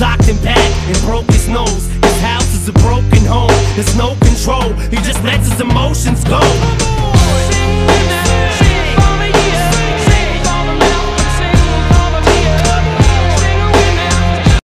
socked him back and broke his nose. His house is a broken home, there's no control. He just lets his emotions go.